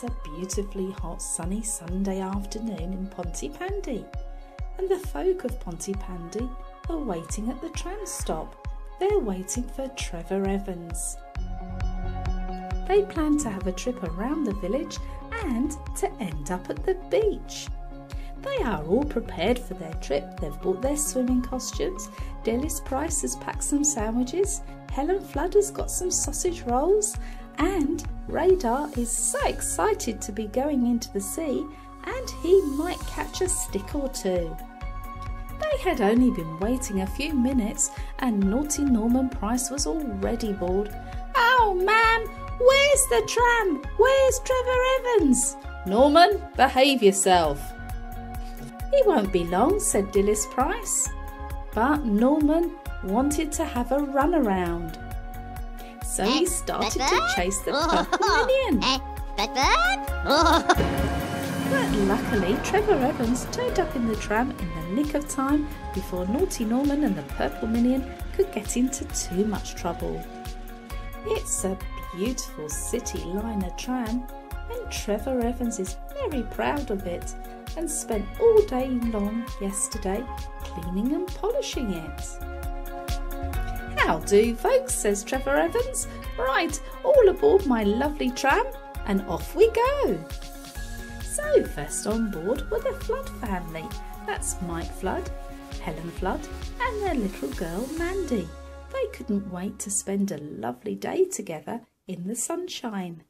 It's a beautifully hot sunny Sunday afternoon in Pontypandy, and the folk of Pontypandy are waiting at the tram stop. They're waiting for Trevor Evans. They plan to have a trip around the village and to end up at the beach. They are all prepared for their trip. They've bought their swimming costumes. Dilys Price has packed some sandwiches. Helen Flood has got some sausage rolls. And Radar is so excited to be going into the sea and he might catch a stick or two. They had only been waiting a few minutes and naughty Norman Price was already bored. Oh, man, where's the tram? Where's Trevor Evans? Norman, behave yourself. He won't be long, said Dilys Price. But Norman wanted to have a run around. So he started to chase the purple minion. But luckily, Trevor Evans turned up in the tram in the nick of time before Naughty Norman and the Purple Minion could get into too much trouble. It's a beautiful city liner tram, and Trevor Evans is very proud of it and spent all day long yesterday cleaning and polishing it. How do, folks, says Trevor Evans. Right, all aboard my lovely tram, and off we go. So, first on board were the Flood family. That's Mike Flood, Helen Flood, and their little girl Mandy. They couldn't wait to spend a lovely day together in the sunshine.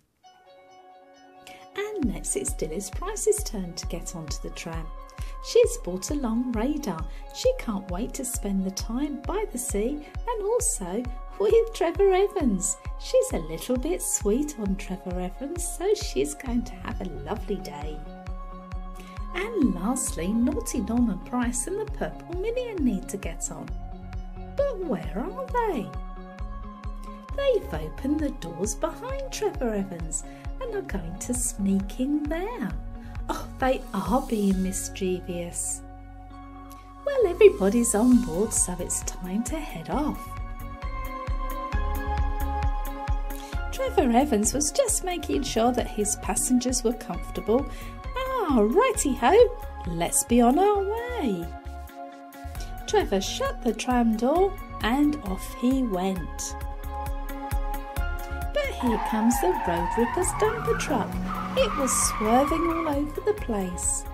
And next it's Dilys Price's turn to get onto the tram. She's brought along Radar. She can't wait to spend the time by the sea and also with Trevor Evans. She's a little bit sweet on Trevor Evans, so she's going to have a lovely day. And lastly, Naughty Norman Price and the Purple Minion need to get on. But where are they? They've opened the doors behind Trevor Evans and are going to sneak in there. Oh, they are being mischievous. Well, everybody's on board, so it's time to head off. Trevor Evans was just making sure that his passengers were comfortable. Ah, righty ho, let's be on our way. Trevor shut the tram door and off he went. But here comes the Road Rippers dumper truck. It was swerving all over the place.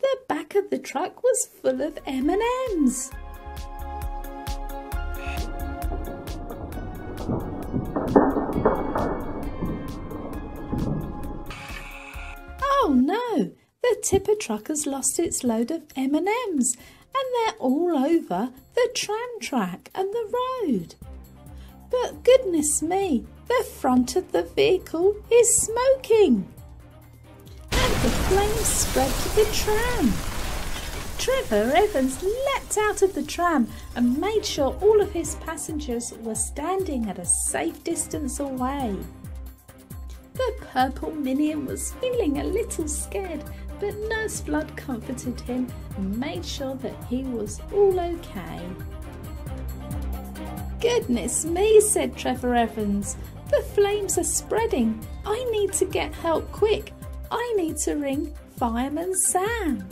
The back of the truck was full of M&Ms. Oh no, the tipper truck has lost its load of M&Ms and they're all over the tram track and the road. But goodness me, the front of the vehicle is smoking. And the flames spread to the tram. Trevor Evans leapt out of the tram and made sure all of his passengers were standing at a safe distance away. The purple minion was feeling a little scared, but Nurse Flood comforted him and made sure that he was all okay. Goodness me, said Trevor Evans. The flames are spreading. I need to get help quick. I need to ring Fireman Sam.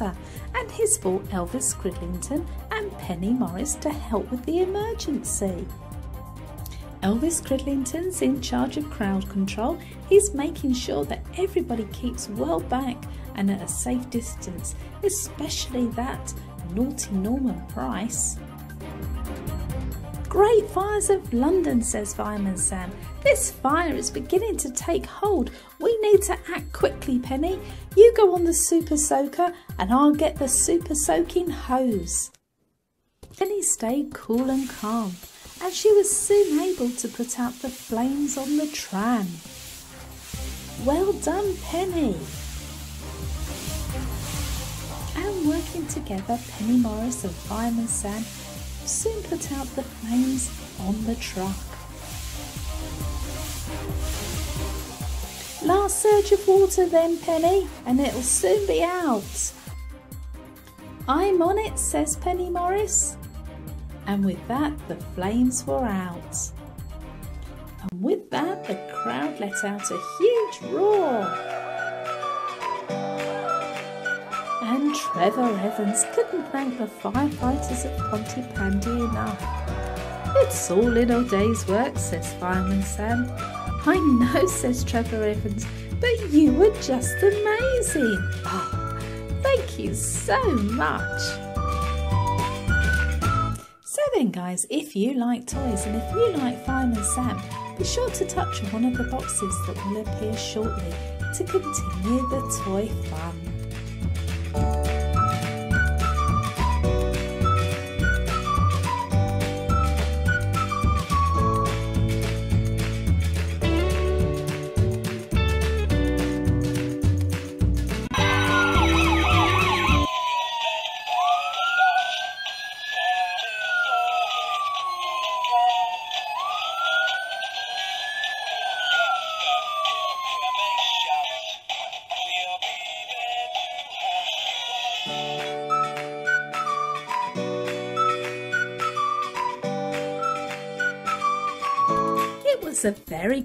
Jupiter, and he's brought Elvis Cridlington and Penny Morris to help with the emergency. Elvis Cridlington's in charge of crowd control. He's making sure that everybody keeps well back and at a safe distance, especially that naughty Norman Price. Great fires of London, says Fireman Sam. This fire is beginning to take hold. We need to act quickly, Penny. You go on the super soaker and I'll get the super soaking hose. Penny stayed cool and calm, and she was soon able to put out the flames on the tram. Well done, Penny! And working together, Penny Morris and Fireman Sam soon put out the flames on the truck. Last surge of water then, Penny, and it'll soon be out. I'm on it, says Penny Morris. And with that, the flames were out. And with that, the crowd let out a huge roar. and Trevor Evans couldn't thank the firefighters at Pontypandy enough. It's all in our day's work, says Fireman Sam. I know, says Trevor Evans, but you were just amazing. Oh, thank you so much. So then, guys, if you like toys and if you like Fireman Sam, be sure to touch on one of the boxes that will appear shortly to continue the toy fun.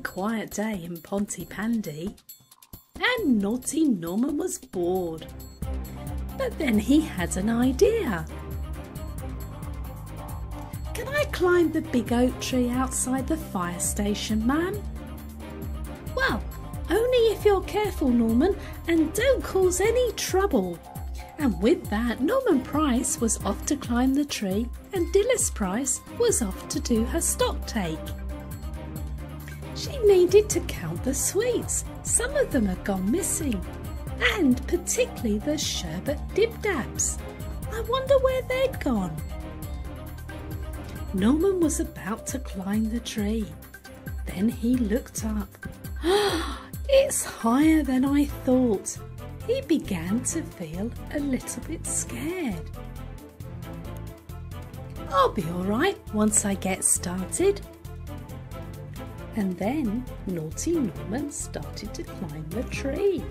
Quiet day in Pontypandy, and Naughty Norman was bored. But then he had an idea. Can I climb the big oak tree outside the fire station, ma'am? Well, only if you're careful, Norman, and don't cause any trouble. And with that, Norman Price was off to climb the tree, and Dilys Price was off to do her stock take. She needed to count the sweets. Some of them had gone missing. And particularly the sherbet dib dabs. I wonder where they'd gone. Norman was about to climb the tree. Then he looked up. it's higher than I thought. He began to feel a little bit scared. I'll be all right once I get started, and then Naughty Norman started to climb the tree.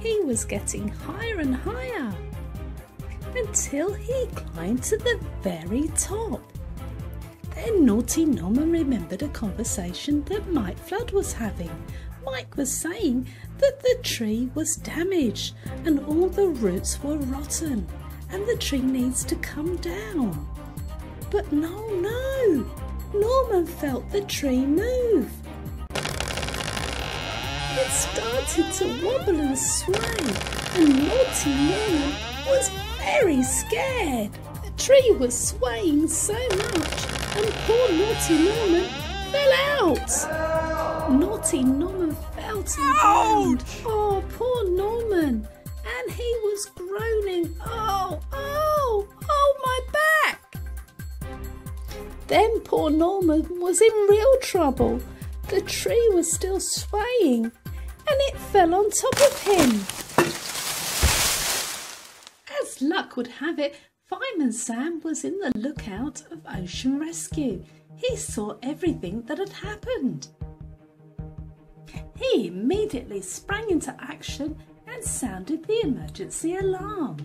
He was getting higher and higher until he climbed to the very top. Then Naughty Norman remembered a conversation that Mike Flood was having. Mike was saying that the tree was damaged and all the roots were rotten and the tree needs to come down. But no, no, Norman felt the tree move. It started to wobble and sway, and Naughty Norman was very scared. The tree was swaying so much, and poor Naughty Norman fell out. Naughty Norman fell to the ground. Oh, poor Norman. And he was groaning. Oh, oh, oh, my back. Then poor Norman was in real trouble. The tree was still swaying and it fell on top of him. As luck would have it, Fireman Sam was in the lookout of Ocean Rescue. He saw everything that had happened. He immediately sprang into action and sounded the emergency alarm.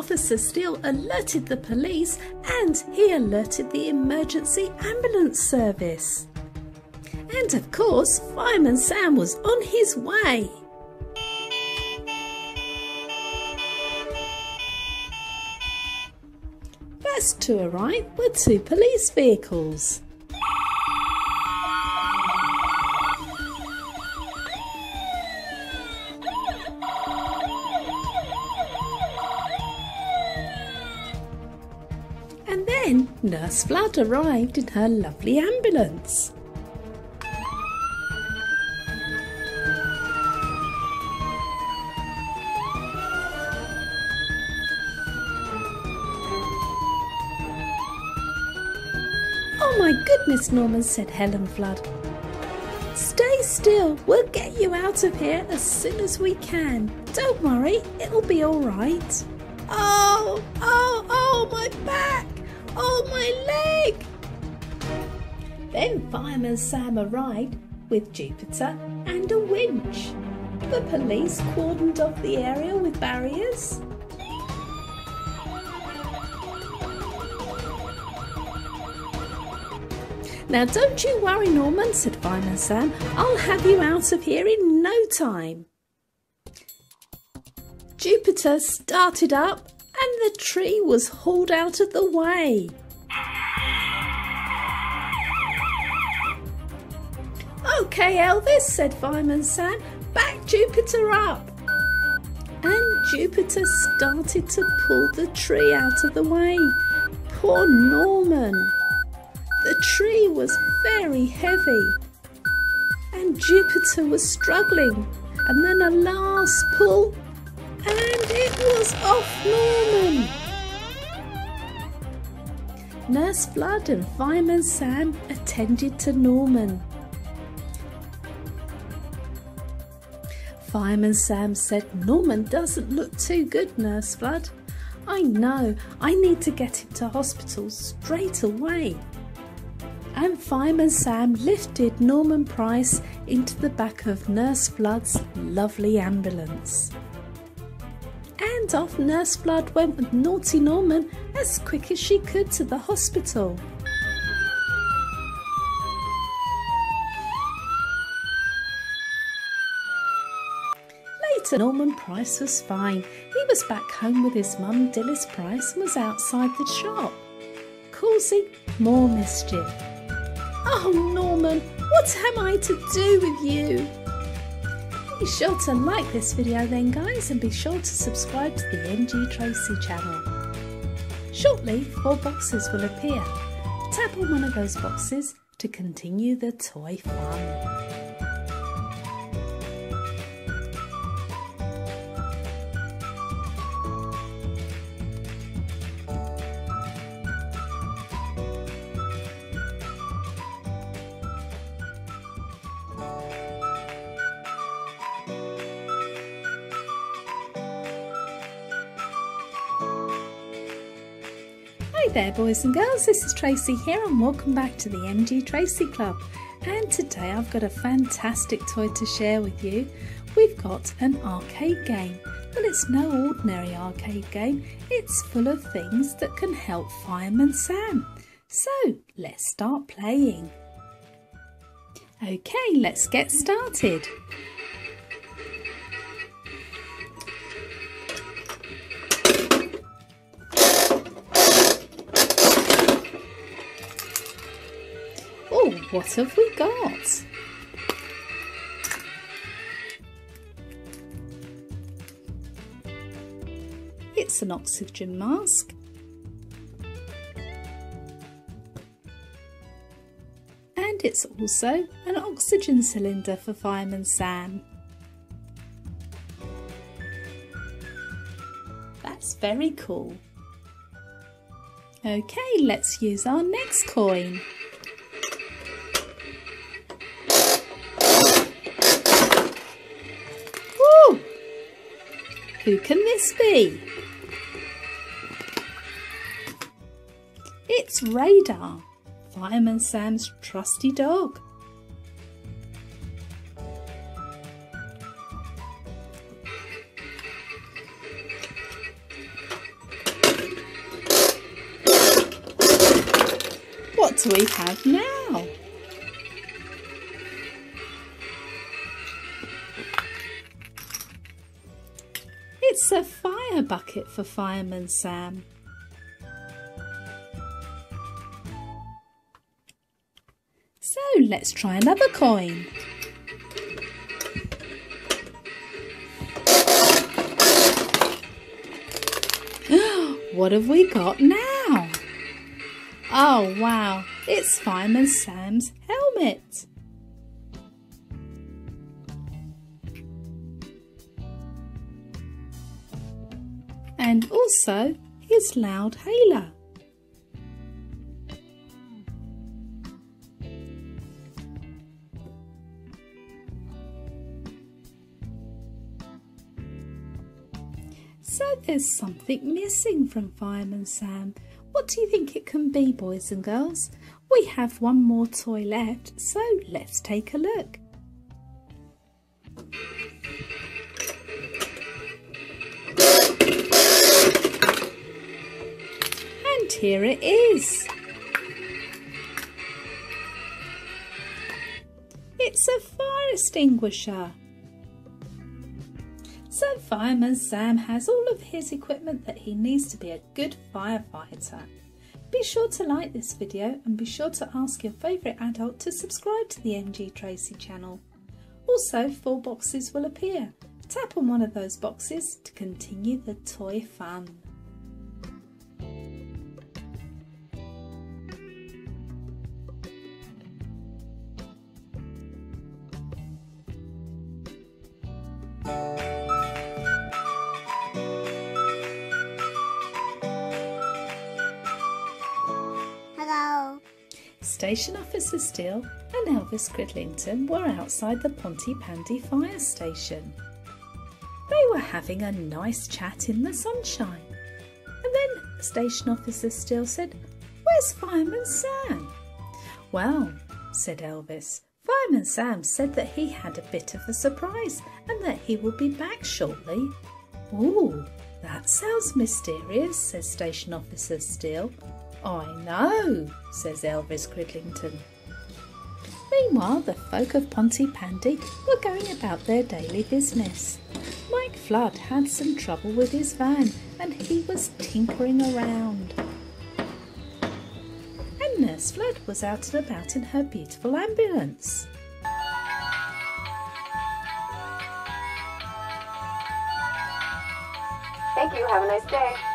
Officer Steele alerted the police and he alerted the emergency ambulance service. And of course, Fireman Sam was on his way. First to arrive were two police vehicles. Nurse Flood arrived in her lovely ambulance. Oh my goodness, Norman, said Helen Flood. Stay still, we'll get you out of here as soon as we can. Don't worry, it'll be all right. Oh, oh, oh, my back! Oh, my leg! Then Fireman Sam arrived with Jupiter and a winch. The police cordoned off the area with barriers. Now don't you worry, Norman, said Fireman Sam. I'll have you out of here in no time. Jupiter started up and the tree was hauled out of the way. Okay, Elvis, said Fireman Sam, back Jupiter up. And Jupiter started to pull the tree out of the way. Poor Norman. The tree was very heavy and Jupiter was struggling. And then a last pull and it was off Norman. Nurse Flood and Fireman Sam attended to Norman. Fireman Sam said, Norman doesn't look too good, Nurse Flood. I know, I need to get him to hospital straight away and Fireman Sam lifted Norman Price into the back of Nurse Flood's lovely ambulance. And off Nurse Flood went with naughty Norman as quick as she could to the hospital. Later, Norman Price was fine. He was back home with his mum, Dilys Price, and was outside the shop, causing more mischief. Oh, Norman, what am I to do with you? Be sure to like this video then, guys, and be sure to subscribe to the MG Tracey channel. Shortly, four boxes will appear. Tap on one of those boxes to continue the toy fun. Hi there, boys and girls. This is Tracey here, and welcome back to the MG Tracey Club. And today I've got a fantastic toy to share with you. We've got an arcade game. Well, it's no ordinary arcade game, it's full of things that can help Fireman Sam. So let's start playing. Okay, let's get started. What have we got? It's an oxygen mask. And it's also an oxygen cylinder for Fireman Sam. That's very cool. Okay, let's use our next coin. Who can this be? It's Radar, Fireman Sam's trusty dog. What do we have now? bucket for Fireman Sam. So let's try another coin. what have we got now? Oh wow, it's Fireman Sam's helmet. And also his loud hailer. So there's something missing from Fireman Sam. What do you think it can be, boys and girls? We have one more toy left, so let's take a look. Here it is. It's a fire extinguisher. So Fireman Sam has all of his equipment that he needs to be a good firefighter. Be sure to like this video and be sure to ask your favourite adult to subscribe to the MG Tracey channel. Also, four boxes will appear. Tap on one of those boxes to continue the toy fun. Station Officer Steele and Elvis Cridlington were outside the Pontypandy fire station. They were having a nice chat in the sunshine. And then Station Officer Steele said, Where's Fireman Sam? Well, said Elvis, Fireman Sam said that he had a bit of a surprise and that he will be back shortly. Ooh, that sounds mysterious, says Station Officer Steele. I know, says Elvis Cridlington. Meanwhile, the folk of Pontypandy were going about their daily business. Mike Flood had some trouble with his van and he was tinkering around. And Nurse Flood was out and about in her beautiful ambulance. Thank you. Have a nice day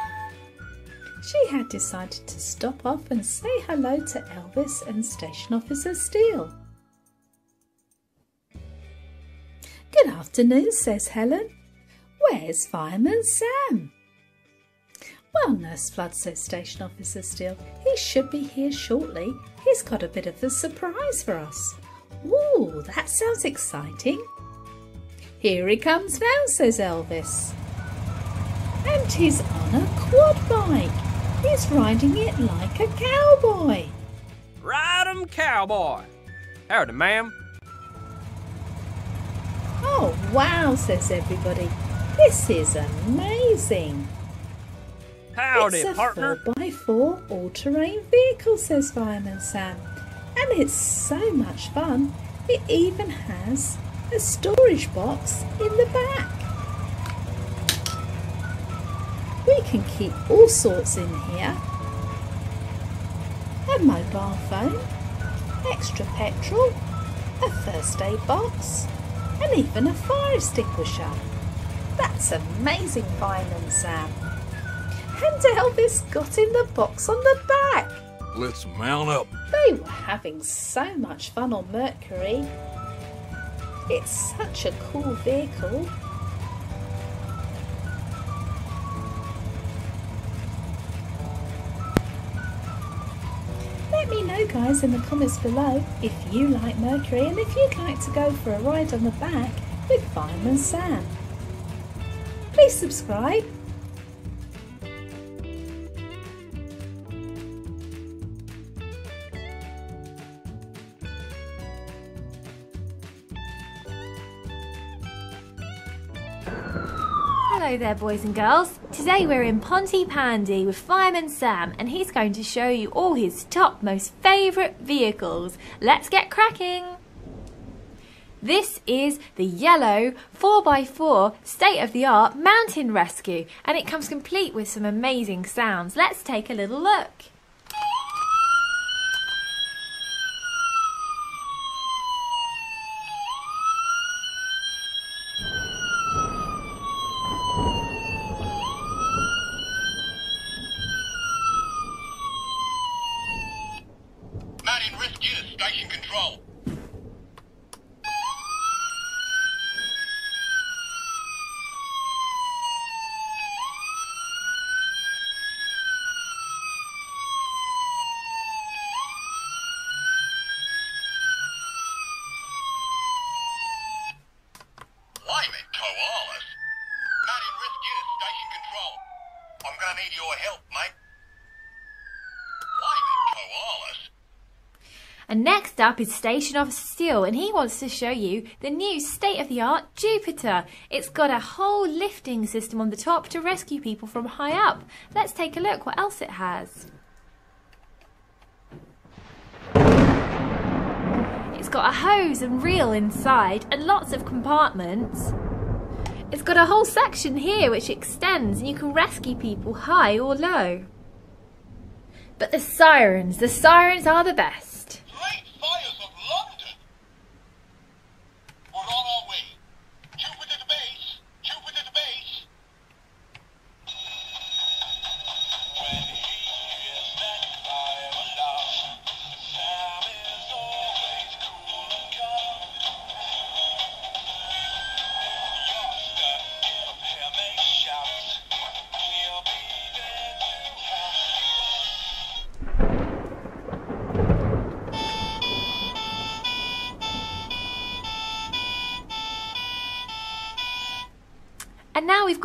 she had decided to stop off and say hello to Elvis and Station Officer Steele. Good afternoon, says Helen. Where's Fireman Sam? Well, Nurse Flood, says Station Officer Steele, he should be here shortly. He's got a bit of a surprise for us. Ooh, that sounds exciting. Here he comes now, says Elvis. And he's on a quad bike. He's riding it like a cowboy. Ride 'em, cowboy. Howdy, ma'am. Oh, wow, says everybody. This is amazing. Howdy, it's a partner. 4x4 all-terrain vehicle, says Fireman Sam. And it's so much fun, it even has a storage box in the back. We can keep all sorts in here. A mobile phone, extra petrol, a first aid box, and even a fire extinguisher. That's amazing, Fireman Sam. And Elvis got in the box on the back. Let's mount up. They were having so much fun on Mercury. It's such a cool vehicle. Guys in the comments below if you like Mercury and if you'd like to go for a ride on the back with Fireman Sam. Please subscribe There, boys and girls. Today we're in Pontypandy with Fireman Sam, and he's going to show you all his top most favourite vehicles. Let's get cracking! This is the yellow 4x4 state of the art mountain rescue, and it comes complete with some amazing sounds. Let's take a little look. control. Blimey, koalas. Man in risk unit, station control. I'm gonna need your help, mate. Blimey, koalas. And next up is Station Officer Steele, and he wants to show you the new state of the art Jupiter. It's got a whole lifting system on the top to rescue people from high up. Let's take a look what else it has. It's got a hose and reel inside and lots of compartments. It's got a whole section here which extends and you can rescue people high or low. But the sirens, the sirens are the best.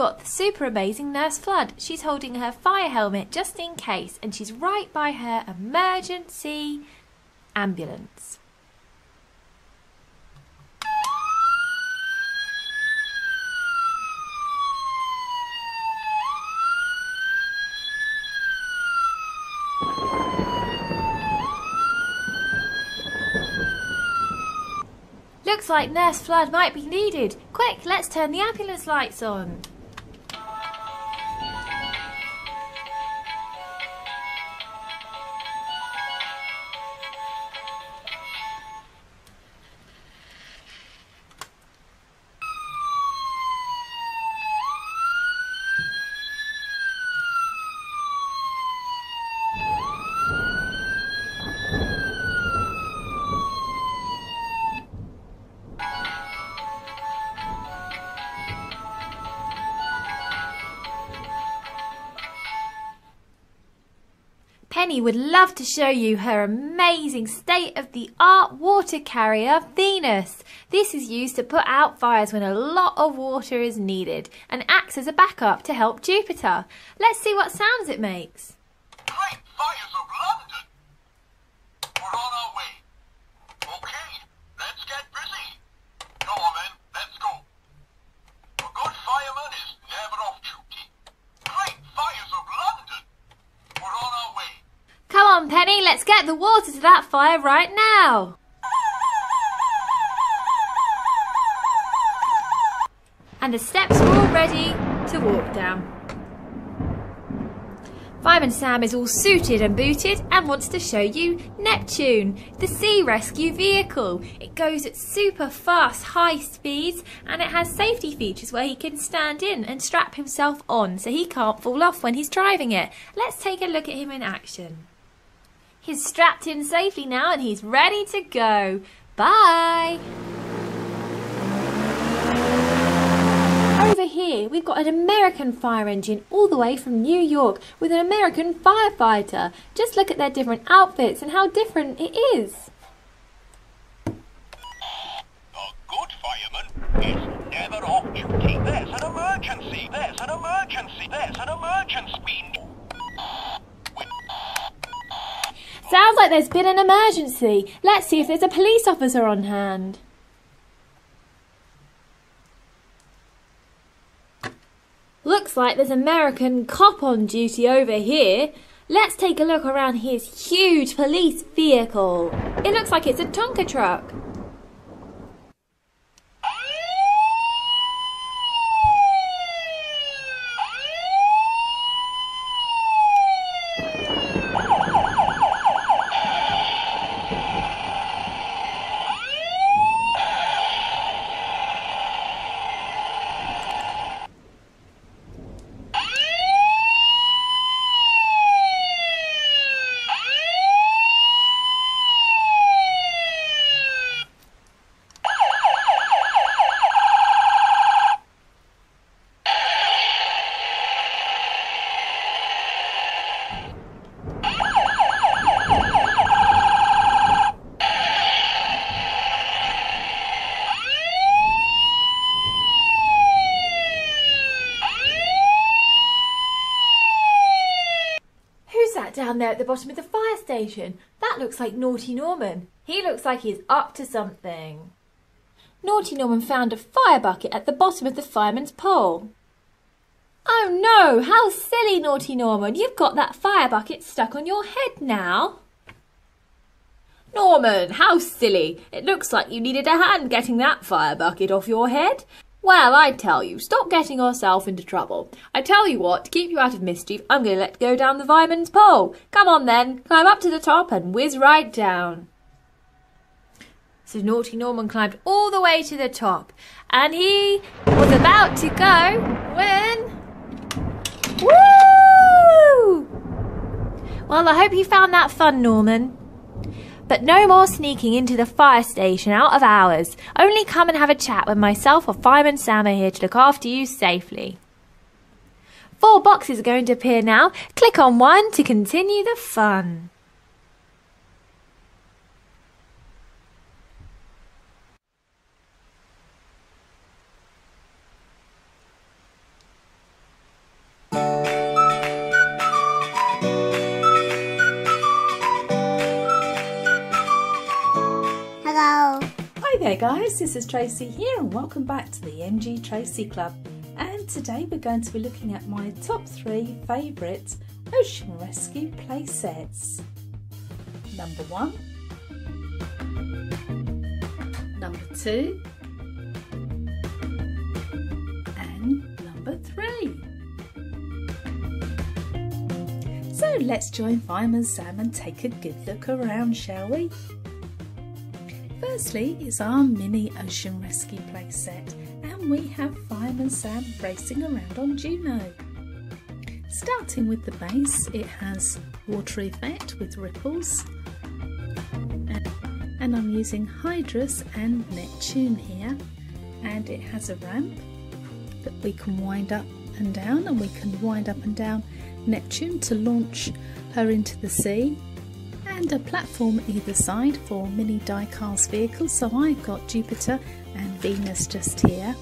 Got the super amazing Nurse Flood. She's holding her fire helmet just in case, and she's right by her emergency ambulance. Looks like Nurse Flood might be needed. Quick, let's turn the ambulance lights on. Penny would love to show you her amazing state of the art water carrier, Venus. This is used to put out fires when a lot of water is needed and acts as a backup to help Jupiter. Let's see what sounds it makes. Great fires of London! We're on our way. Okay, let's get busy. Go on then, let's go. A good fireman is never off duty. Great fires of London! We're on our way. Come on, Penny, let's get the water to that fire right now. And the steps are all ready to walk down. Fireman Sam is all suited and booted and wants to show you Neptune, the sea rescue vehicle. It goes at super fast, high speeds and it has safety features where he can stand in and strap himself on so he can't fall off when he's driving it. Let's take a look at him in action. He's strapped in safely now and he's ready to go. Bye! Over here, we've got an American fire engine all the way from New York with an American firefighter. Just look at their different outfits and how different it is. A good fireman is never off duty. There's an emergency. There's an emergency. There's an emergency. Sounds like there's been an emergency. Let's see if there's a police officer on hand. Looks like there's an American cop on duty over here. Let's take a look around his huge police vehicle. It looks like it's a Tonka truck. At the bottom of the fire station? That looks like Naughty Norman. He looks like he's up to something. Naughty Norman found a fire bucket at the bottom of the fireman's pole. Oh no, how silly, Naughty Norman. You've got that fire bucket stuck on your head now. Norman, how silly. It looks like you needed a hand getting that fire bucket off your head. Well, I tell you, stop getting yourself into trouble. I tell you what, to keep you out of mischief, I'm going to let go down the fireman's pole. Come on then, climb up to the top and whiz right down. So Naughty Norman climbed all the way to the top, and he was about to go when. Woo! Well, I hope you found that fun, Norman. But no more sneaking into the fire station out of hours. Only come and have a chat when myself or Fireman Sam are here to look after you safely. Four boxes are going to appear now. Click on one to continue the fun. There, guys. This is Tracey here, and welcome back to the MG Tracey Club. And today we're going to be looking at my top three favourite ocean rescue play sets. Number one, number two, and number three. So let's join Fireman Sam and take a good look around, shall we? Firstly is our mini ocean rescue playset and we have Fireman Sam racing around on Juno. Starting with the base it has water effect with ripples and, I'm using Hydrus and Neptune here and it has a ramp that we can wind up and down and we can wind up and down Neptune to launch her into the sea and a platform either side for mini diecast vehicles. So I've got Jupiter and Venus just here.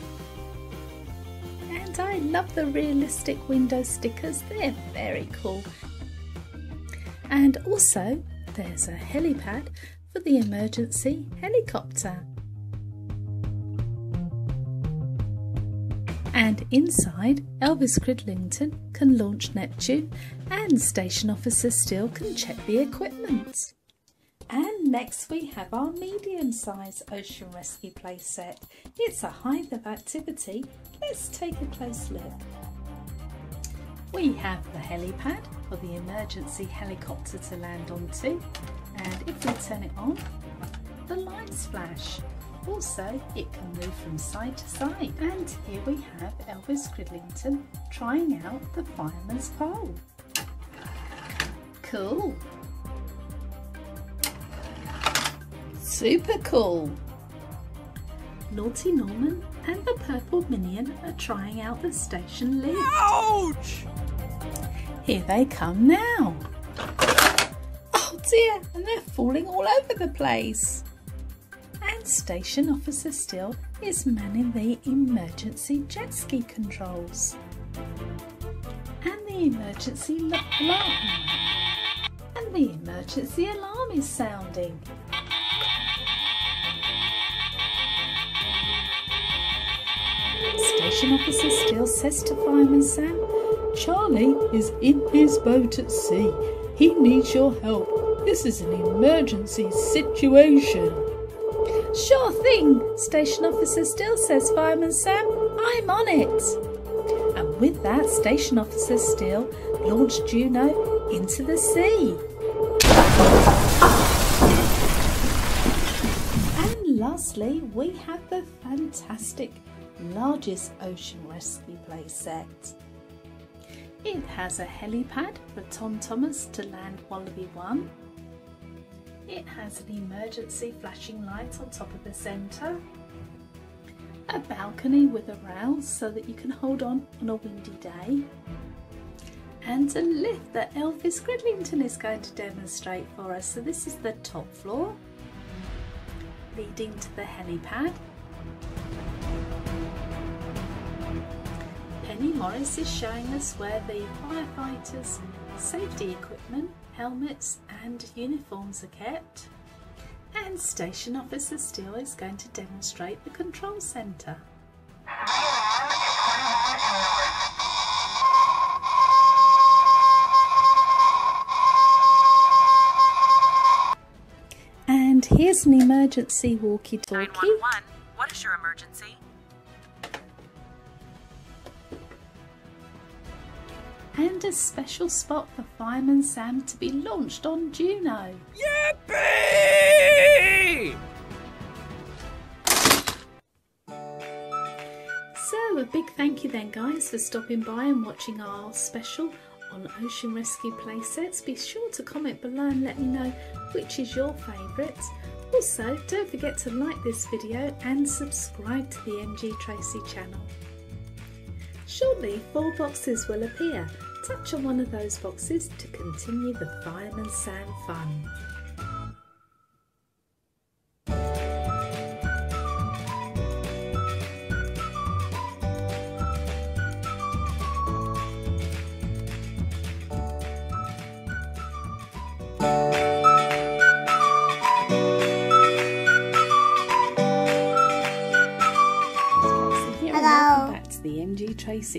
And I love the realistic window stickers, they're very cool. And also there's a helipad for the emergency helicopter. And inside, Elvis Cridlington can launch Neptune and Station Officer Steele can check the equipment. And next we have our medium sized ocean rescue playset. It's a hive of activity. Let's take a close look. We have the helipad for the emergency helicopter to land onto. And if we turn it on, the lights flash. Also, it can move from side to side. And here we have Elvis Cridlington trying out the fireman's pole. Cool. Super cool. Naughty Norman and the purple minion are trying out the station lift. Ouch! Here they come now. Oh dear, and they're falling all over the place. And Station Officer Steele is manning the emergency jet ski controls. And the emergency lo- alarm. And the emergency alarm is sounding. Station Officer Steele says to Fireman Sam, Charlie is in his boat at sea. He needs your help. This is an emergency situation. Sure thing, Station Officer Steele says Fireman Sam. I'm on it. And with that, Station Officer Steele launched Juno into the sea. Lastly, we have the fantastic largest ocean rescue play set. It has a helipad for Tom Thomas to land Wallaby 1. It has an emergency flashing light on top of the centre. A balcony with a rail so that you can hold on on a windy day. And a lift that Elvis Cridlington is going to demonstrate for us. So this is the top floor leading to the helipad. Penny Morris is showing us where the firefighters' safety equipment helmets and uniforms are kept. And Station Officer Steele is going to demonstrate the control centre. Here's an emergency walkie-talkie. what is your emergency? And a special spot for Fireman Sam to be launched on Juno. Yippee! So, a big thank you then, guys, for stopping by and watching our special on Ocean Rescue Playsets. Be sure to comment below and let me know which is your favourite. Also, don't forget to like this video and subscribe to the MG Tracey channel. Shortly, four boxes will appear. Touch on one of those boxes to continue the Fireman Sam fun.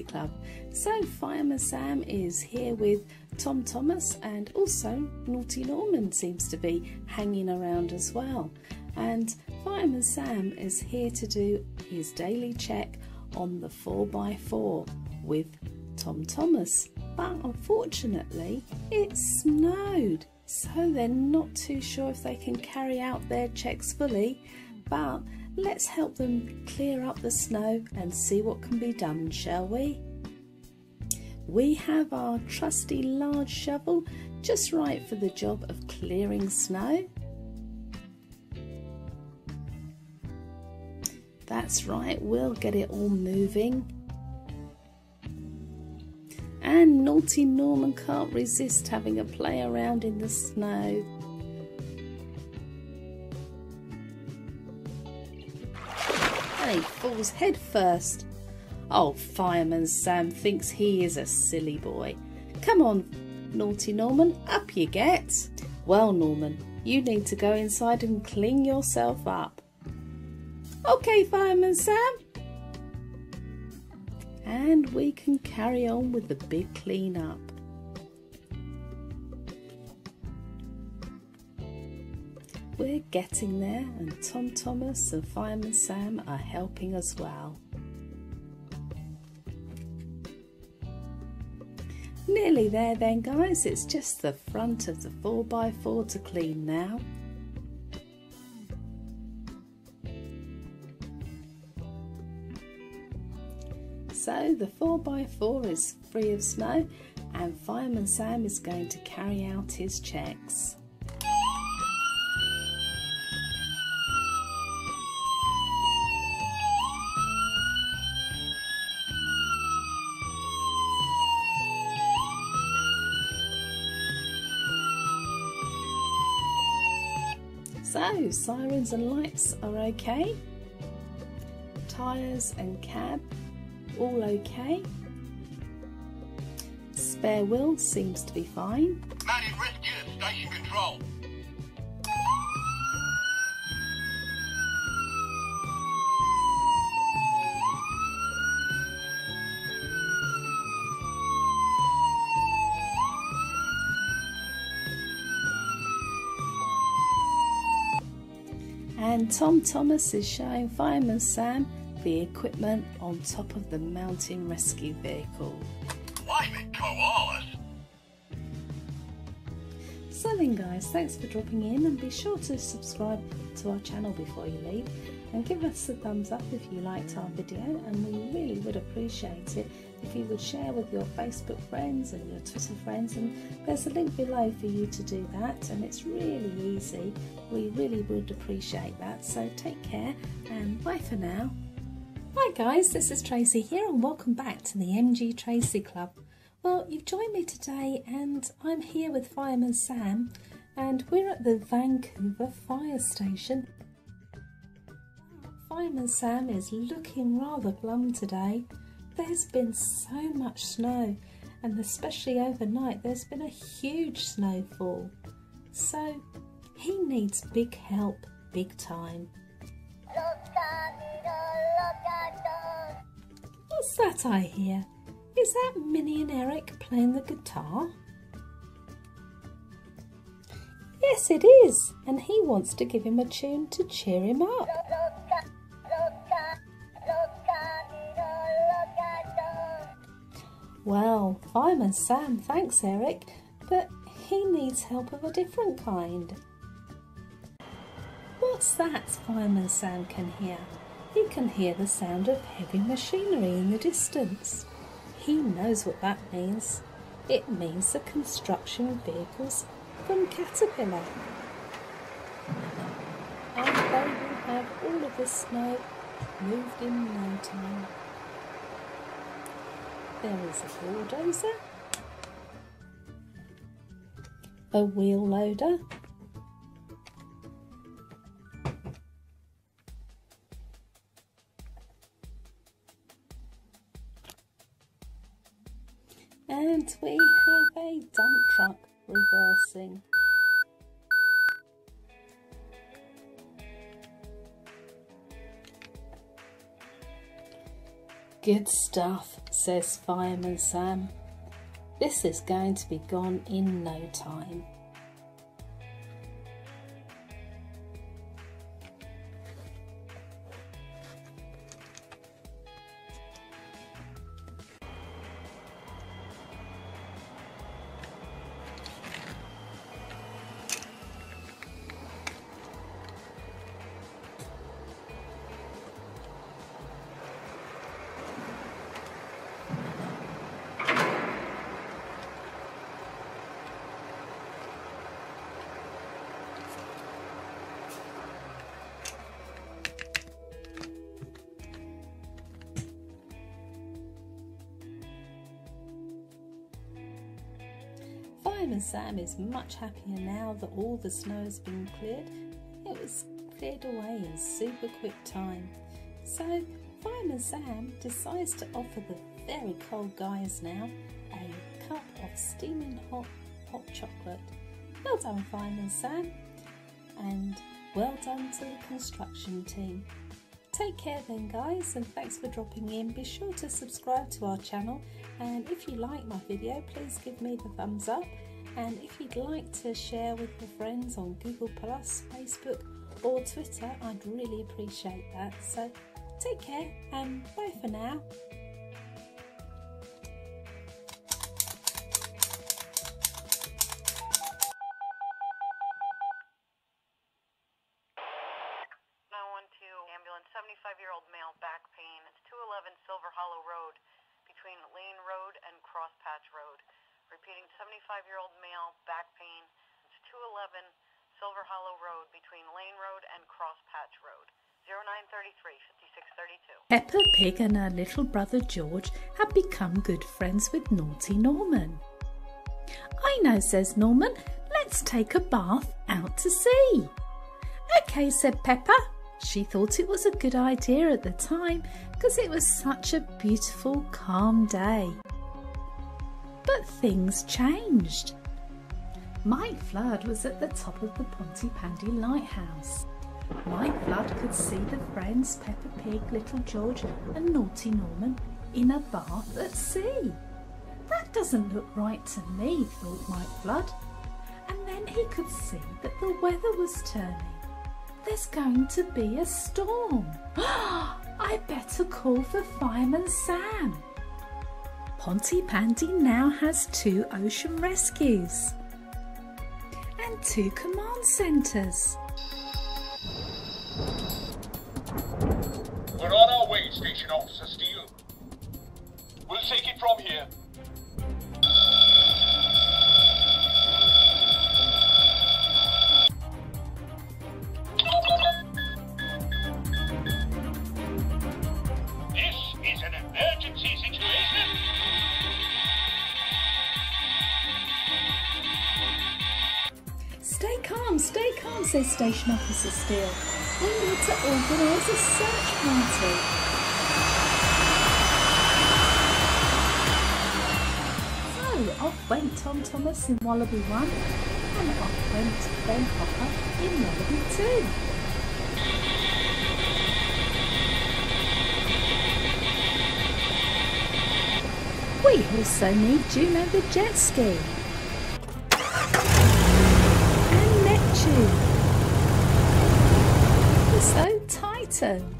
Club. So Fireman Sam is here with Tom Thomas and also Naughty Norman seems to be hanging around as well. And Fireman Sam is here to do his daily check on the 4x4 with Tom Thomas. But unfortunately, it snowed, so they're not too sure if they can carry out their checks fully. But let's help them clear up the snow and see what can be done, shall we? We have our trusty large shovel just right for the job of clearing snow. That's right, we'll get it all moving. And naughty Norman can't resist having a play around in the snow. Falls head first. Oh, Fireman Sam thinks he is a silly boy. Come on, naughty Norman, up you get. Well, Norman, you need to go inside and clean yourself up. Okay, Fireman Sam. And we can carry on with the big clean up. We're getting there, and Tom Thomas and Fireman Sam are helping as well. Nearly there, then, guys. It's just the front of the 4x4 to clean now. So the 4x4 is free of snow, and Fireman Sam is going to carry out his checks. So, sirens and lights are okay. Tyres and cab, all okay. Spare wheel seems to be fine. Rescue station control. And Tom Thomas is showing Fireman Sam the equipment on top of the mountain rescue vehicle. Climate koalas. So then guys, thanks for dropping in and be sure to subscribe to our channel before you leave and give us a thumbs up if you liked our video and we really would appreciate it if you would share with your Facebook friends and your Twitter friends and there's a link below for you to do that and it's really easy. We really would appreciate that. So take care and bye for now. Hi guys, this is Tracey here and welcome back to the MG Tracey Club. Well, you've joined me today and I'm here with Fireman Sam and we're at the Vancouver Fire Station. Fireman Sam is looking rather glum today. There's been so much snow and especially overnight there's been a huge snowfall. So he needs big help, big time. What's that I hear? Is that Minnie and Eric playing the guitar? Yes, it is, and he wants to give him a tune to cheer him up. Well, Fireman Sam thanks Eric, but he needs help of a different kind. What's that Fireman Sam can hear? He can hear the sound of heavy machinery in the distance. He knows what that means. It means the construction vehicles from Caterpillar. And they will have all of the snow moved in no time. There is a bulldozer, a wheel loader, and we have a dump truck reversing. Good stuff, says Fireman Sam. This is going to be gone in no time. Sam is much happier now that all the snow has been cleared. It was cleared away in super quick time. So Fireman Sam decides to offer the very cold guys now a cup of steaming hot hot chocolate. Well done, Fireman Sam, and well done to the construction team. Take care then guys and thanks for dropping in. Be sure to subscribe to our channel and if you like my video please give me the thumbs up and if you'd like to share with your friends on Google Facebook or Twitter I'd really appreciate that. So take care and bye for now. Peppa Pig and her little brother George had become good friends with Naughty Norman. I know, says Norman. Let's take a bath out to sea. Okay, said Peppa. She thought it was a good idea at the time because it was such a beautiful, calm day. But things changed. Mike Flood was at the top of the Pontypandy Lighthouse. Mike Flood could see the friends Peppa Pig, Little George, and Naughty Norman in a bath at sea. That doesn't look right to me, thought Mike Flood. And then he could see that the weather was turning. There's going to be a storm. I better call for Fireman Sam. Pontypandy now has two ocean rescues and two command centres. We're on our way, Station Officer Steele. We'll take it from here. This is an emergency situation. Stay calm, stay calm, says Station Officer Steele. We need to organise a search party. So off went Tom Thomas in Wallaby 1 and off went Ben Hopper in Wallaby 2. We also need Juno the jet ski. And Neptune. Also Titan.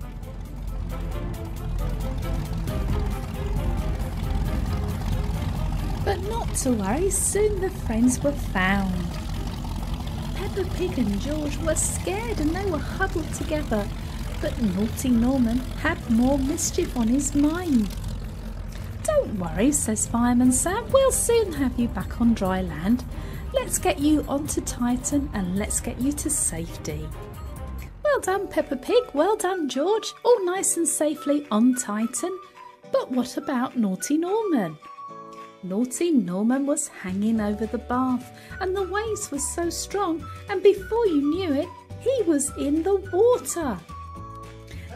But not to worry, soon the friends were found. Peppa Pig and George were scared and they were huddled together. But naughty Norman had more mischief on his mind. Don't worry, says Fireman Sam. We'll soon have you back on dry land. Let's get you onto Titan and let's get you to safety. Done, Peppa Pig. Well done, George. All nice and safely on Titan. But what about Naughty Norman? Naughty Norman was hanging over the bath, and the waves were so strong, and before you knew it, he was in the water.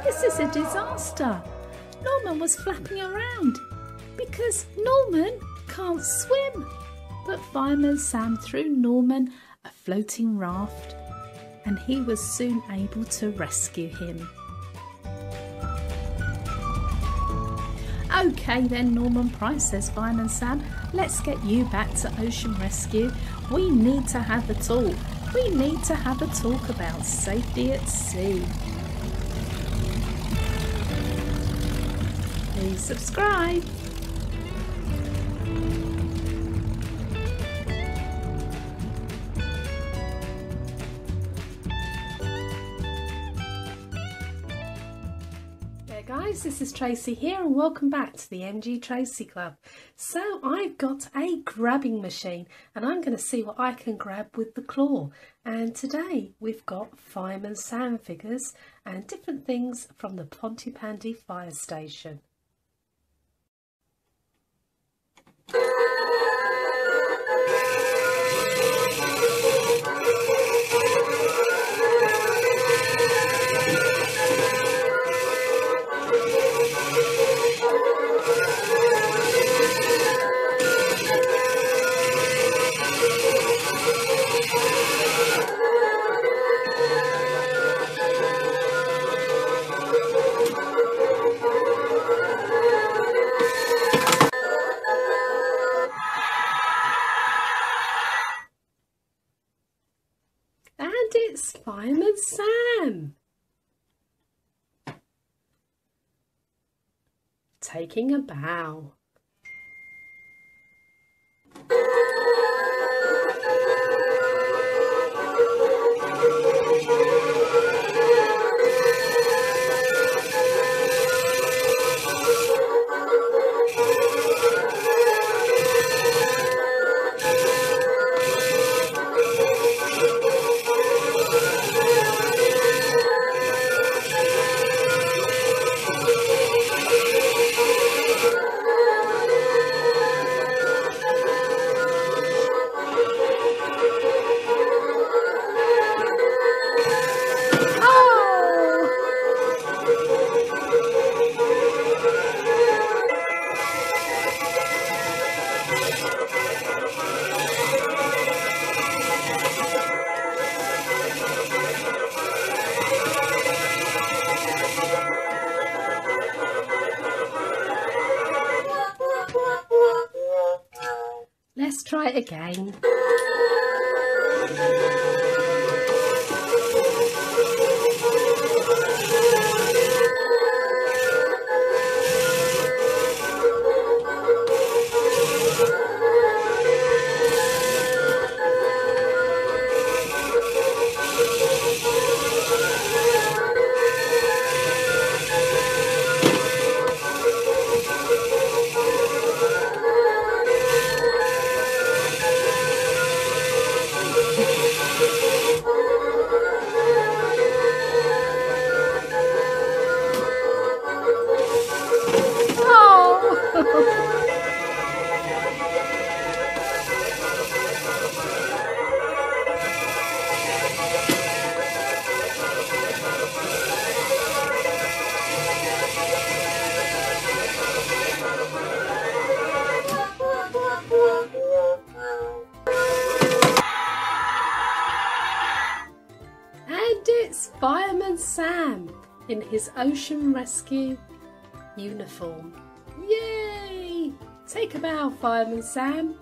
This is a disaster. Norman was flapping around because Norman can't swim. But Fireman Sam threw Norman a floating raft, and he was soon able to rescue him. Okay then, Norman Price says Fireman Sam, let's get you back to Ocean Rescue. We need to have a talk. We need to have a talk about safety at sea. Please subscribe. This is Tracey here and welcome back to the MG Tracey Club. So I've got a grabbing machine and I'm going to see what I can grab with the claw. And today we've got Fireman Sam figures and different things from the Pontypandy Fire Station. Taking a bow. Let's try Fireman Sam in his ocean rescue uniform. Yay! Take a bow, Fireman Sam.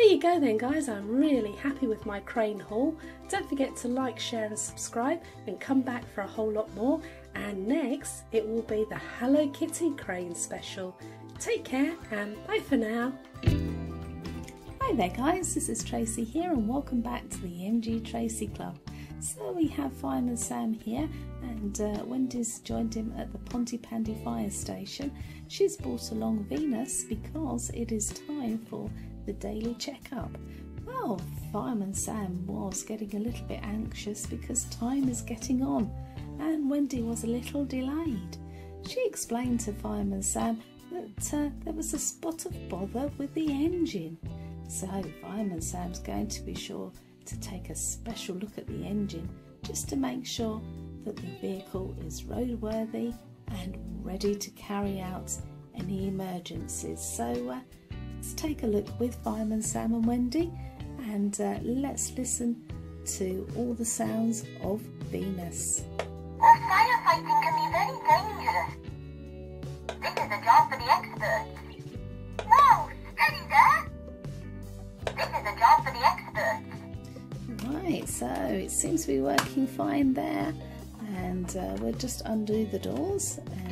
There you go then guys, I'm really happy with my crane haul. Don't forget to like, share and subscribe and come back for a whole lot more. And next it will be the Hello Kitty crane special. Take care and bye for now. Hi there guys, this is Tracey here and welcome back to the MG Tracey Club. So we have Fireman Sam here and uh, Wendy's joined him at the Pontypandy fire station. She's brought along Venus because it is time for the daily checkup. Well, Fireman Sam was getting a little bit anxious because time is getting on and Wendy was a little delayed. She explained to Fireman Sam that uh, there was a spot of bother with the engine. So Fireman Sam's going to be sure to take a special look at the engine just to make sure that the vehicle is roadworthy and ready to carry out any emergencies. So uh, let's take a look with Fireman Sam and Wendy and uh, let's listen to all the sounds of Venus. Firefighting can be very dangerous. This is a job for the experts. Whoa, steady there! This is a job for the experts. Right, so it seems to be working fine there, and uh, we'll just undo the doors, and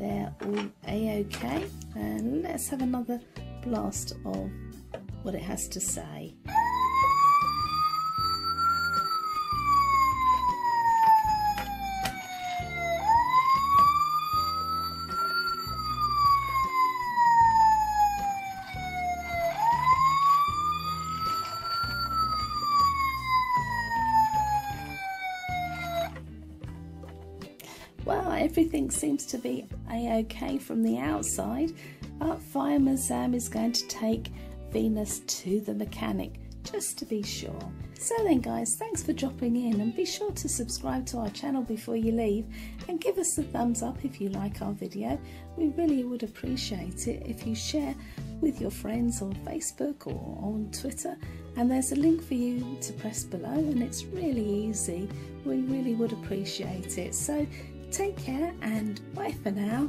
they're all a-okay. And let's have another blast of what it has to say. Everything seems to be a-okay from the outside, but Fireman Sam is going to take Venus to the mechanic just to be sure. So then guys, thanks for dropping in and be sure to subscribe to our channel before you leave and give us a thumbs up if you like our video. We really would appreciate it if you share with your friends on Facebook or on Twitter and there's a link for you to press below and it's really easy. We really would appreciate it. So take care and bye for now.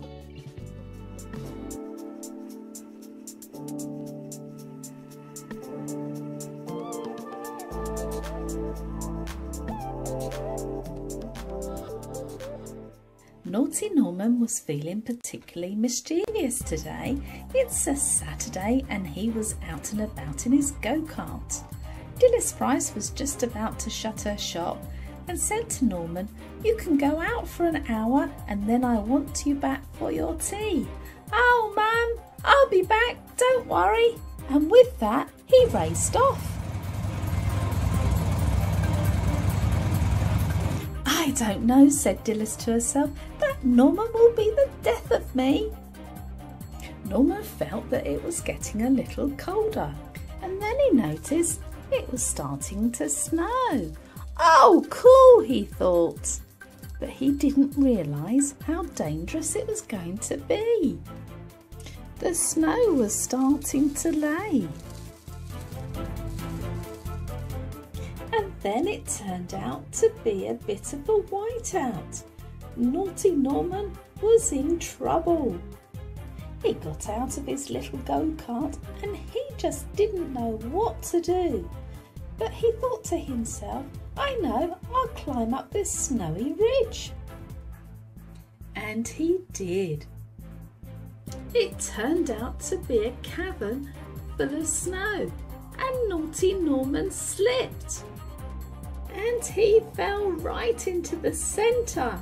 Naughty Norman was feeling particularly mischievous today. It's a Saturday and he was out and about in his go-kart. Dilys Price was just about to shut her shop and said to Norman, You can go out for an hour and then I want you back for your tea. Oh, ma'am, I'll be back, don't worry. And with that, he raced off. I don't know, said Dilys to herself. That Norman will be the death of me. Norman felt that it was getting a little colder, and then he noticed it was starting to snow. Oh, cool, he thought. But he didn't realise how dangerous it was going to be. The snow was starting to lay. And then it turned out to be a bit of a whiteout. Naughty Norman was in trouble. He got out of his little go-kart and he just didn't know what to do. But he thought to himself, I know, I'll climb up this snowy ridge. And he did. It turned out to be a cavern full of snow, and naughty Norman slipped. And he fell right into the centre.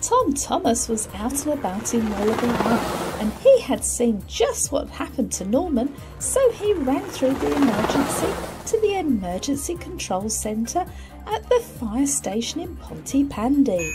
Tom Thomas was out and about in Wallaby and he had seen just what happened to Norman, so he ran through the emergency to the emergency control centre at the fire station in Pontypandy.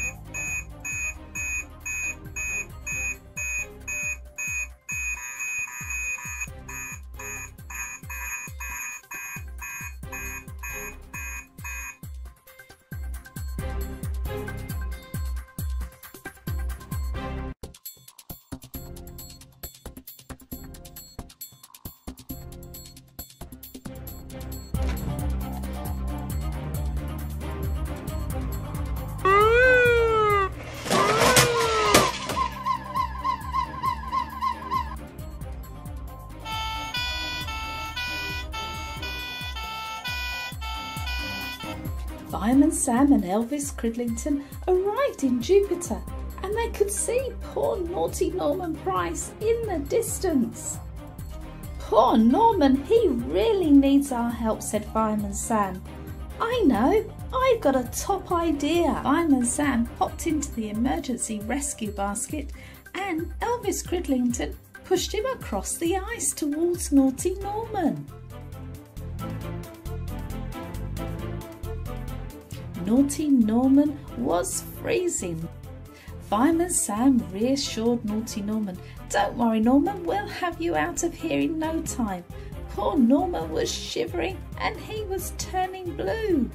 Sam and Elvis Cridlington arrived in Jupiter and they could see poor naughty Norman Price in the distance. Poor Norman, he really needs our help, said Fireman Sam. I know, I've got a top idea. Fireman Sam hopped into the emergency rescue basket and Elvis Cridlington pushed him across the ice towards naughty Norman. Naughty Norman was freezing. Fireman Sam reassured Naughty Norman, Don't worry, Norman, we'll have you out of here in no time. Poor Norman was shivering and he was turning blue.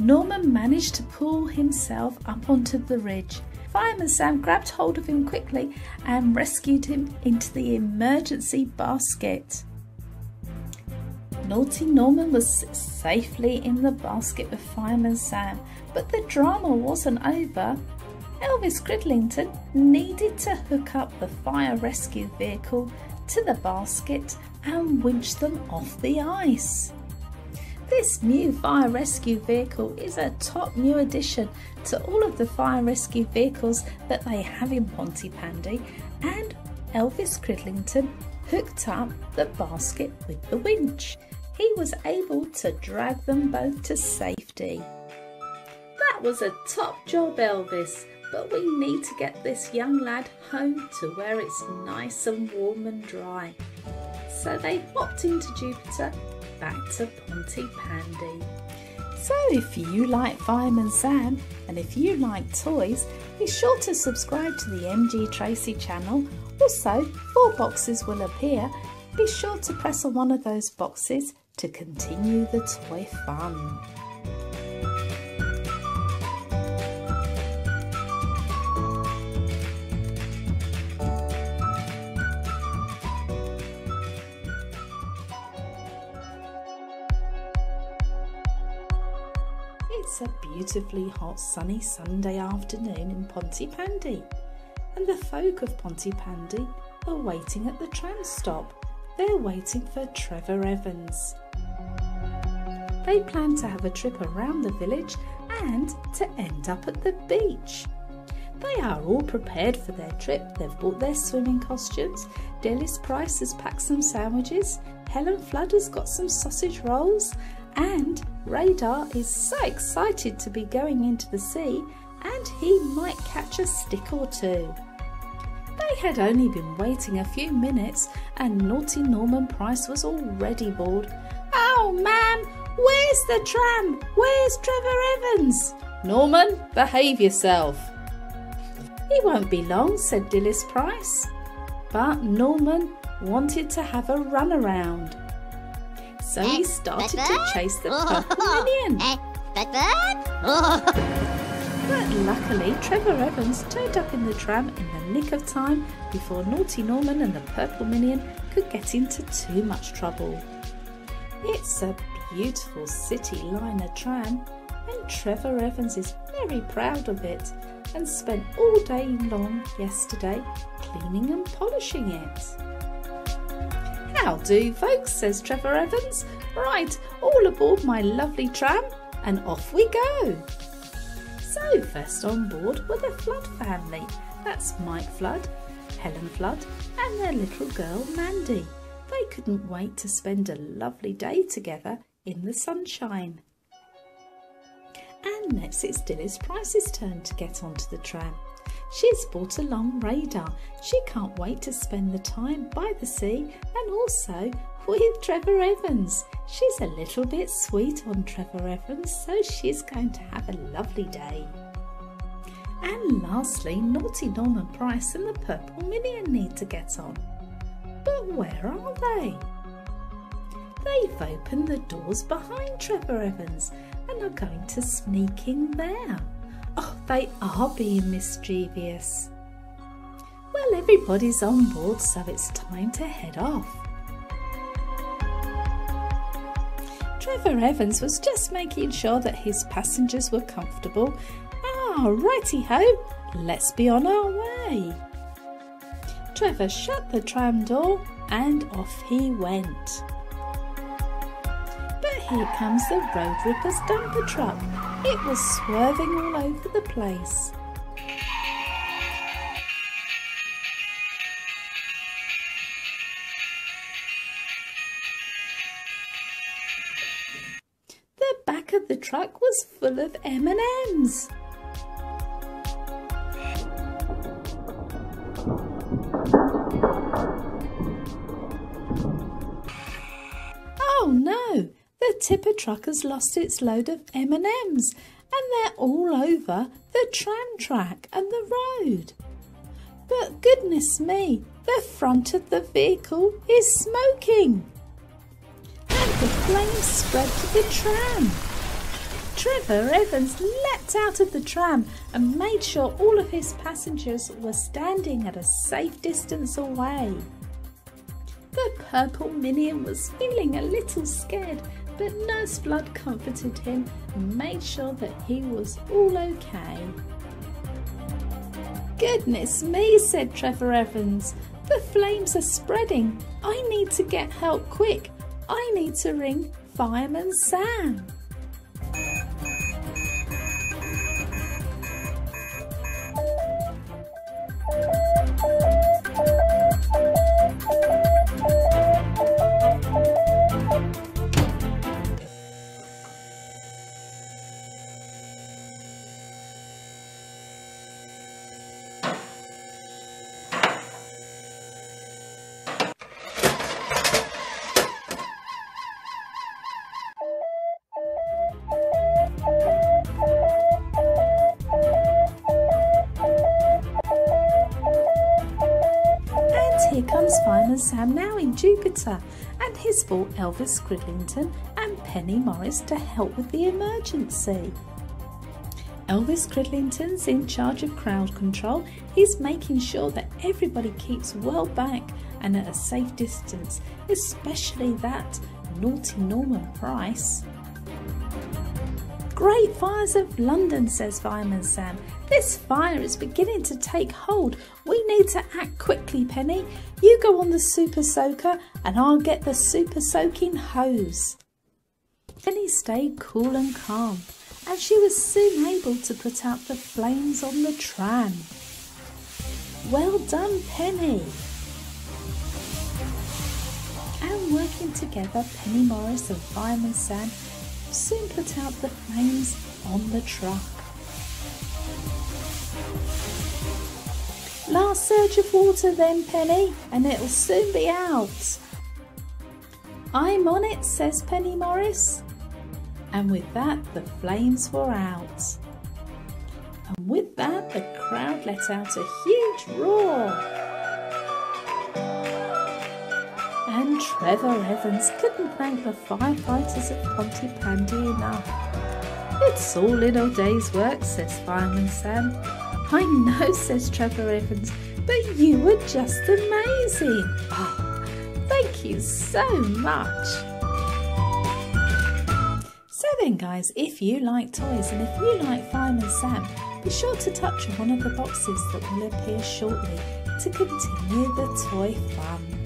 Norman managed to pull himself up onto the ridge. Fireman Sam grabbed hold of him quickly and rescued him into the emergency basket. Naughty Norman was safely in the basket with Fireman Sam, but the drama wasn't over. Elvis Cridlington needed to hook up the fire rescue vehicle to the basket and winch them off the ice. This new fire rescue vehicle is a top new addition to all of the fire rescue vehicles that they have in Pontypandy and Elvis Cridlington hooked up the basket with the winch he was able to drag them both to safety. That was a top job, Elvis, but we need to get this young lad home to where it's nice and warm and dry. So they hopped into Jupiter back to Pontypandy. So if you like Fireman Sam and if you like toys, be sure to subscribe to the MG Tracey channel. Also, four boxes will appear. Be sure to press on one of those boxes to continue the toy fun. It's a beautifully hot sunny Sunday afternoon in Pontypandy and the folk of Pontypandy are waiting at the tram stop. They're waiting for Trevor Evans. They plan to have a trip around the village and to end up at the beach. They are all prepared for their trip. They've bought their swimming costumes. Dilys Price has packed some sandwiches. Helen Flood has got some sausage rolls. And Radar is so excited to be going into the sea and he might catch a stick or two. They had only been waiting a few minutes and naughty Norman Price was already bored. Oh, ma'am, where's the tram? Where's Trevor Evans? Norman, behave yourself. He won't be long, said Dilys Price. But Norman wanted to have a run around. So he started to chase the purple minion. But luckily, Trevor Evans turned up in the tram in the nick of time before Naughty Norman and the Purple Minion could get into too much trouble. It's a beautiful city liner tram, and Trevor Evans is very proud of it and spent all day long yesterday cleaning and polishing it. How do, folks, says Trevor Evans. Right, all aboard my lovely tram. and off we go. So, first on board were the Flood family. That's Mike Flood, Helen Flood, and their little girl Mandy. They couldn't wait to spend a lovely day together in the sunshine. And next it's Dilys Price's turn to get onto the tram. She's bought a long radar. She can't wait to spend the time by the sea and also with Trevor Evans. She's a little bit sweet on Trevor Evans, so she's going to have a lovely day. And lastly, Naughty Norman Price and the Purple Minion need to get on. But where are they? They've opened the doors behind Trevor Evans and are going to sneak in there. Oh, they are being mischievous. Well, everybody's on board, so it's time to head off. Trevor Evans was just making sure that his passengers were comfortable. Ah, righty ho, let's be on our way. Trevor shut the tram door and off he went. But here comes the Road Rippers dumper truck. It was swerving all over the place. Of the truck was full of M&Ms. Oh no, the tipper truck has lost its load of M&Ms and they're all over the tram track and the road. But goodness me, the front of the vehicle is smoking. And the flames spread to the tram. Trevor Evans leapt out of the tram and made sure all of his passengers were standing at a safe distance away. The purple minion was feeling a little scared, but Nurse Flood comforted him and made sure that he was all okay. Goodness me, said Trevor Evans. The flames are spreading. I need to get help quick. I need to ring Fireman Sam. Jupiter, and he's brought Elvis Cridlington and Penny Morris to help with the emergency. Elvis Cridlington's in charge of crowd control. He's making sure that everybody keeps well back and at a safe distance, especially that naughty Norman Price. Great fires of London, says Fireman Sam. This fire is beginning to take hold. We need to act quickly, Penny. You go on the super soaker and I'll get the super soaking hose. Penny stayed cool and calm, and she was soon able to put out the flames on the tram. Well done, Penny. And working together, Penny Morris and Fireman Sam soon put out the flames on the truck. Last surge of water then, Penny, and it'll soon be out. I'm on it, says Penny Morris. And with that, the flames were out. And with that, the crowd let out a huge roar. And Trevor Evans couldn't thank the firefighters of Pontypandy enough. It's all in a day's work, says Fireman Sam. I know, says Trevor Evans, but you were just amazing. Oh, thank you so much. So then, guys, if you like toys and if you like Fireman Sam, be sure to touch on one of the boxes that will appear shortly to continue the toy fun.